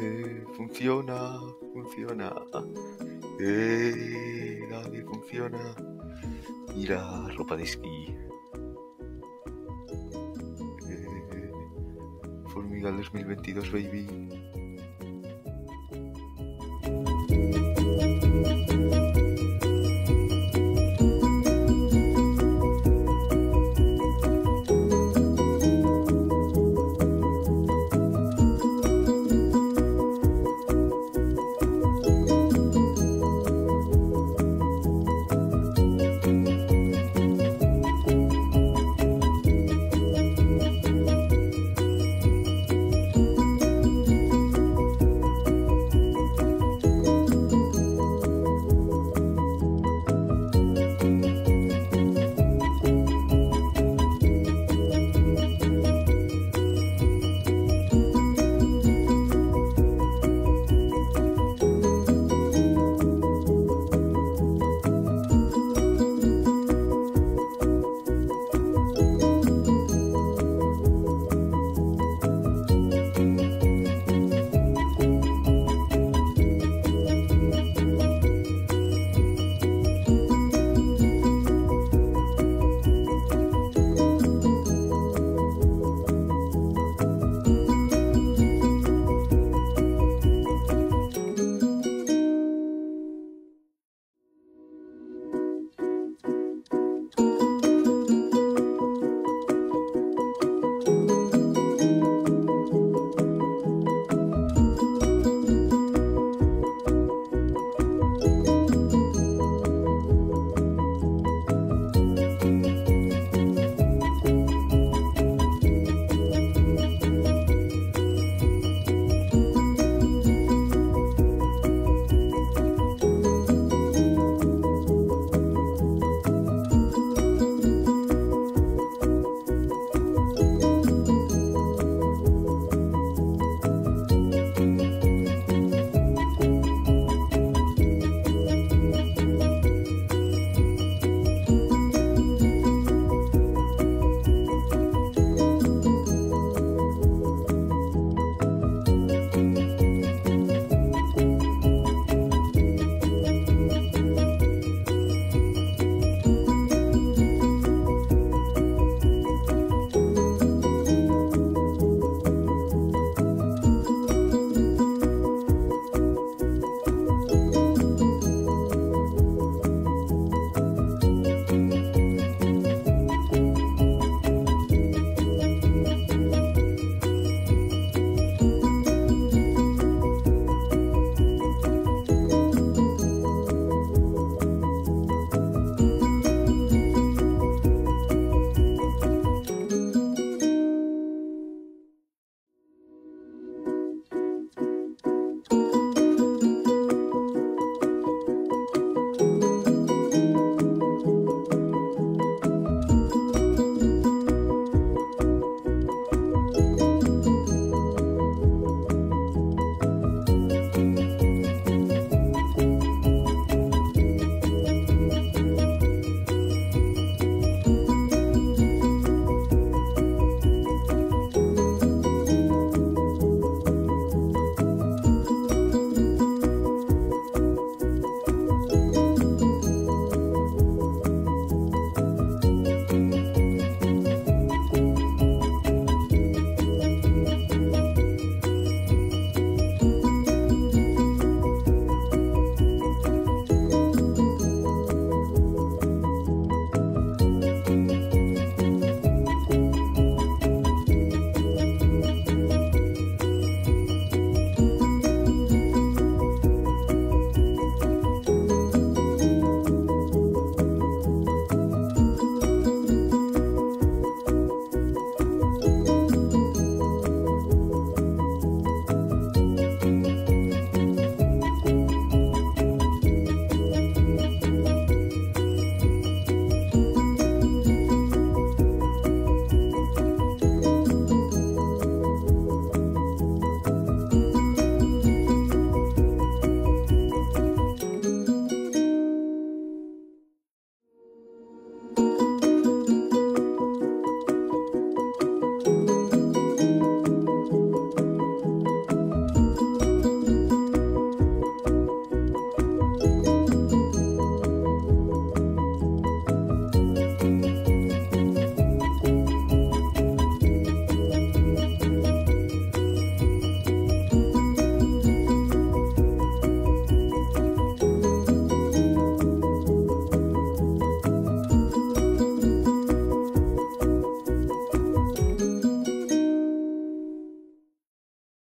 Eh, funciona, funciona. Eh, funciona. Mira, ropa de esquí. Eh, Formiga 2022, baby.